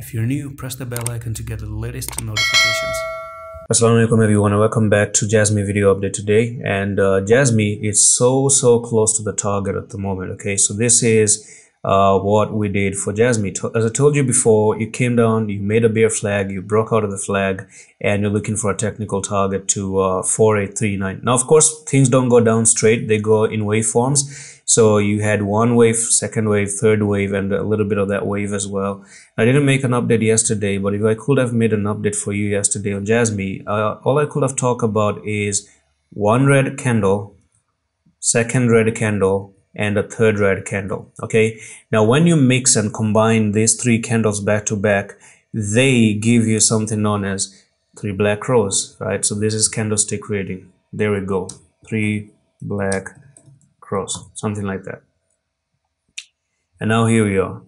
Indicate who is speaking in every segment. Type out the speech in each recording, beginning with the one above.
Speaker 1: If you're new, press the bell icon to get the latest notifications.
Speaker 2: Assalamu alaikum everyone and welcome back to Jasmy video update today and uh, Jasmy is so so close to the target at the moment okay so this is uh, what we did for Jasmy. as I told you before you came down you made a bear flag you broke out of the flag and you're looking for a technical target to uh, 4839 now of course things don't go down straight they go in waveforms so you had one wave, second wave, third wave, and a little bit of that wave as well. I didn't make an update yesterday, but if I could have made an update for you yesterday on Jasmy, uh, all I could have talked about is one red candle, second red candle, and a third red candle. Okay. Now, when you mix and combine these three candles back to back, they give you something known as three black crows, right? So this is candlestick reading. There we go. Three black cross something like that and now here we are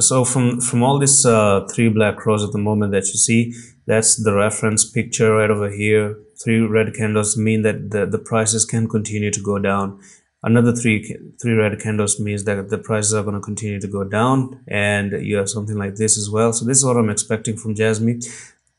Speaker 2: so from from all these uh, three black crows at the moment that you see that's the reference picture right over here three red candles mean that the, the prices can continue to go down another three three red candles means that the prices are going to continue to go down and you have something like this as well so this is what i'm expecting from Jasmy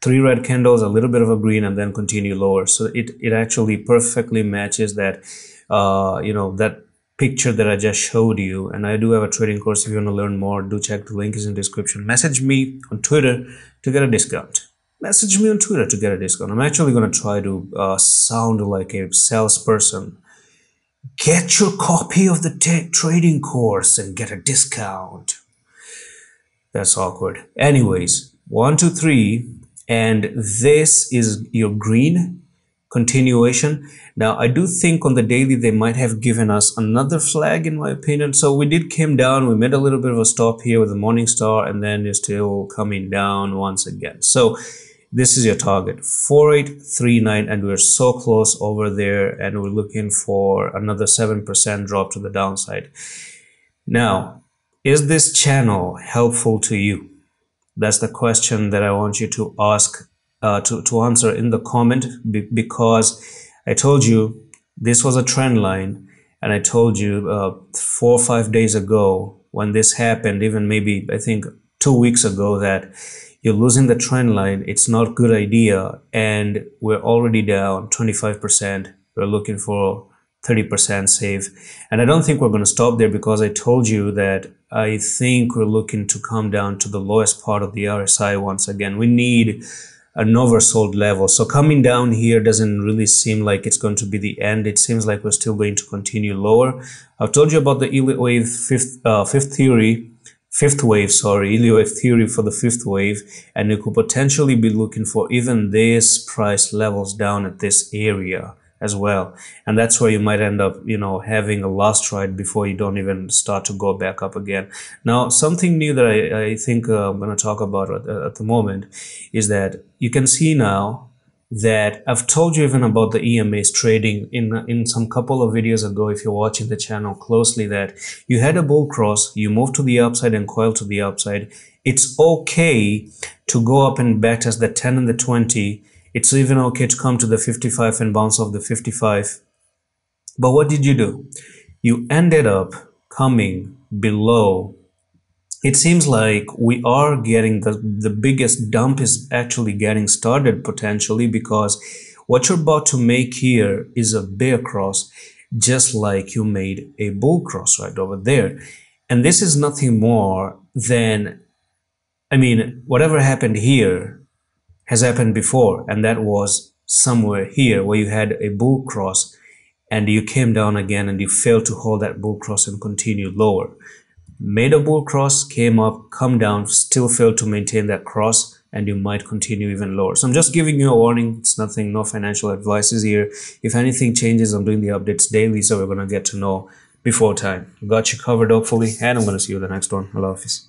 Speaker 2: three red candles, a little bit of a green, and then continue lower. So it, it actually perfectly matches that, uh, you know, that picture that I just showed you. And I do have a trading course. If you want to learn more, do check the link is in the description. Message me on Twitter to get a discount. Message me on Twitter to get a discount. I'm actually going to try to uh, sound like a salesperson. Get your copy of the trading course and get a discount. That's awkward. Anyways, one, two, three and this is your green continuation now i do think on the daily they might have given us another flag in my opinion so we did came down we made a little bit of a stop here with the morning star and then you're still coming down once again so this is your target. 4839 and we're so close over there and we're looking for another 7% drop to the downside. Now is this channel helpful to you? That's the question that I want you to ask, uh, to, to answer in the comment because I told you this was a trend line and I told you uh, four or five days ago when this happened, even maybe I think two weeks ago that you're losing the trend line. It's not a good idea. And we're already down 25%. We're looking for 30% save. And I don't think we're going to stop there because I told you that I think we're looking to come down to the lowest part of the RSI once again. We need an oversold level. So coming down here doesn't really seem like it's going to be the end. It seems like we're still going to continue lower. I've told you about the Elliott wave fifth, uh, fifth theory, fifth wave, sorry, Elliott theory for the fifth wave. And you could potentially be looking for even this price levels down at this area as well and that's where you might end up you know having a last ride before you don't even start to go back up again now something new that i, I think uh, i'm going to talk about at, at the moment is that you can see now that I've told you even about the EMAs trading in in some couple of videos ago if you're watching the channel closely that you had a bull cross you move to the upside and coil to the upside it's okay to go up and bet as the 10 and the 20 it's even okay to come to the 55 and bounce off the 55. But what did you do? You ended up coming below. It seems like we are getting the, the biggest dump is actually getting started potentially because what you're about to make here is a bear cross just like you made a bull cross right over there. And this is nothing more than, I mean, whatever happened here has happened before, and that was somewhere here where you had a bull cross and you came down again and you failed to hold that bull cross and continue lower. Made a bull cross, came up, come down, still failed to maintain that cross, and you might continue even lower. So I'm just giving you a warning. It's nothing, no financial advices here. If anything changes, I'm doing the updates daily, so we're going to get to know before time. Got you covered, hopefully, and I'm going to see you in the next one. Allah Hafiz.